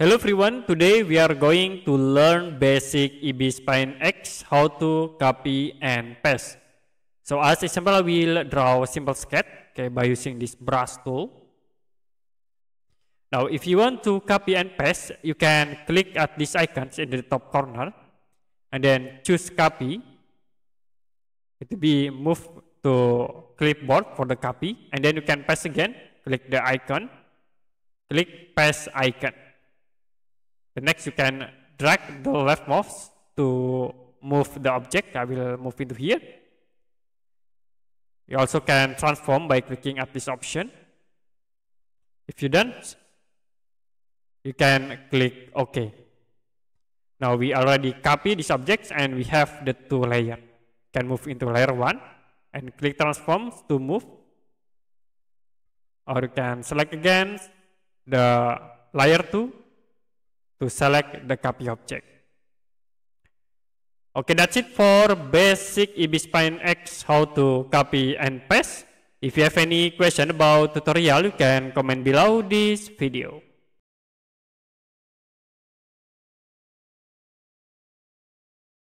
Hello everyone, today we are going to learn basic EB Spine X, how to copy and paste. So as example, I will draw a simple sketch okay, by using this brush tool. Now if you want to copy and paste, you can click at these icons in the top corner and then choose copy. It will be moved to clipboard for the copy and then you can paste again, click the icon, click paste icon. The next you can drag the left mouse to move the object. I will move into here. You also can transform by clicking at this option. If you done, you can click OK. Now we already copy these objects and we have the two layer. Can move into layer one and click transform to move. Or you can select again the layer two to select the copy object. Okay, that's it for basic EB Spine X, how to copy and paste. If you have any question about tutorial, you can comment below this video.